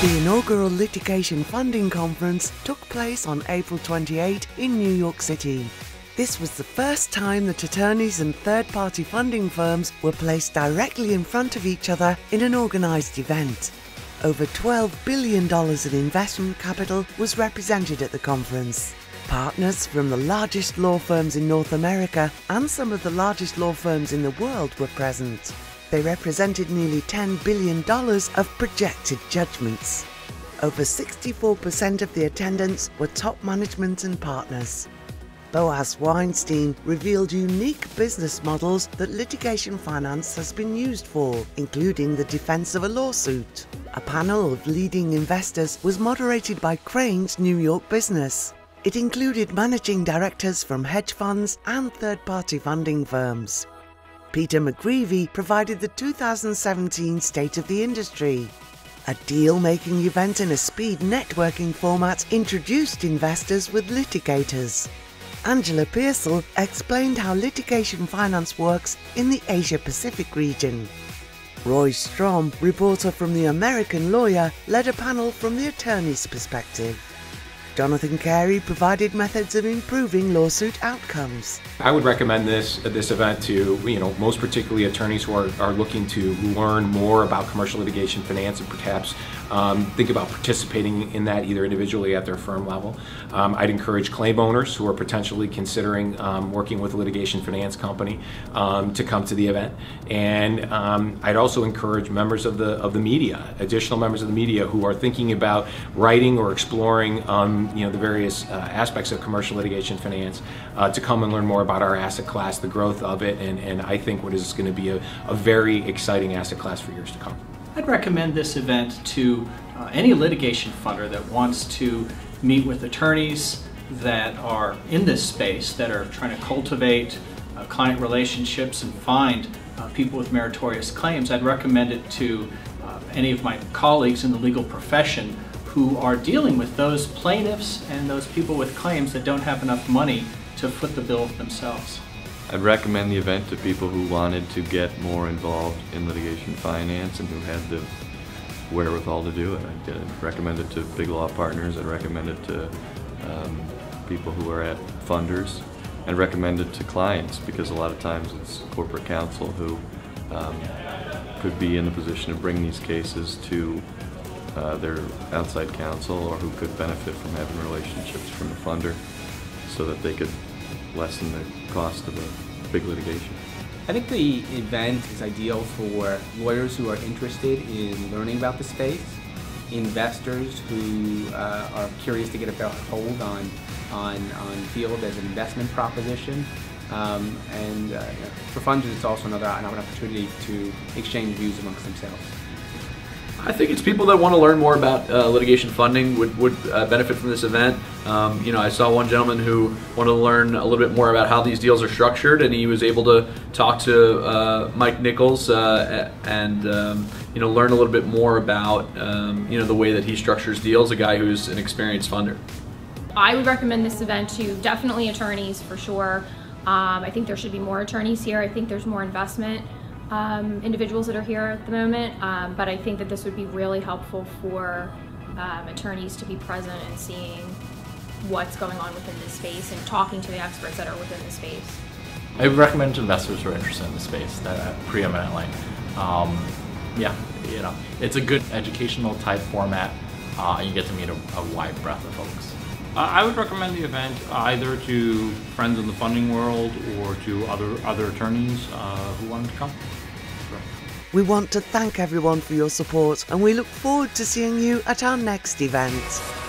The inaugural Litigation Funding Conference took place on April 28 in New York City. This was the first time that attorneys and third party funding firms were placed directly in front of each other in an organised event. Over $12 billion in investment capital was represented at the conference. Partners from the largest law firms in North America and some of the largest law firms in the world were present. They represented nearly $10 billion of projected judgments. Over 64% of the attendants were top management and partners. Boaz Weinstein revealed unique business models that litigation finance has been used for, including the defense of a lawsuit. A panel of leading investors was moderated by Crain's New York business. It included managing directors from hedge funds and third party funding firms. Peter McGreevy provided the 2017 State of the Industry. A deal making event in a speed networking format introduced investors with litigators. Angela Pearsall explained how litigation finance works in the Asia Pacific region. Roy Strom, reporter from The American Lawyer, led a panel from the attorney's perspective. Jonathan Carey provided methods of improving lawsuit outcomes. I would recommend this uh, this event to you know most particularly attorneys who are, are looking to learn more about commercial litigation finance and perhaps um, think about participating in that either individually at their firm level. Um, I'd encourage claim owners who are potentially considering um, working with a litigation finance company um, to come to the event, and um, I'd also encourage members of the of the media, additional members of the media who are thinking about writing or exploring um, you know the various uh, aspects of commercial litigation finance uh, to come and learn more about our asset class, the growth of it, and, and I think what is going to be a, a very exciting asset class for years to come. I'd recommend this event to uh, any litigation funder that wants to meet with attorneys that are in this space, that are trying to cultivate uh, client relationships and find uh, people with meritorious claims. I'd recommend it to uh, any of my colleagues in the legal profession who are dealing with those plaintiffs and those people with claims that don't have enough money to foot the bill themselves. I'd recommend the event to people who wanted to get more involved in litigation finance and who had the wherewithal to do it. I'd recommend it to big law partners. I'd recommend it to um, people who are at funders. I'd recommend it to clients because a lot of times it's corporate counsel who um, could be in the position to bring these cases to uh, their outside counsel or who could benefit from having relationships from the funder so that they could lessen the cost of a big litigation. I think the event is ideal for lawyers who are interested in learning about the space, investors who uh, are curious to get a better hold on, on, on field as an investment proposition, um, and uh, for funders it's also another an opportunity to exchange views amongst themselves. I think it's people that want to learn more about uh, litigation funding would, would uh, benefit from this event. Um, you know, I saw one gentleman who wanted to learn a little bit more about how these deals are structured, and he was able to talk to uh, Mike Nicolas uh, and um, you know learn a little bit more about um, you know the way that he structures deals. A guy who's an experienced funder. I would recommend this event to definitely attorneys for sure. Um, I think there should be more attorneys here. I think there's more investment um, individuals that are here at the moment, um, but I think that this would be really helpful for um, attorneys to be present and seeing what's going on within this space and talking to the experts that are within the space. I recommend to investors who are interested in the space that preeminently. Um, yeah, you know, it's a good educational type format, uh, and you get to meet a, a wide breadth of folks. I would recommend the event either to friends in the funding world or to other other attorneys uh, who wanted to come. We want to thank everyone for your support and we look forward to seeing you at our next event.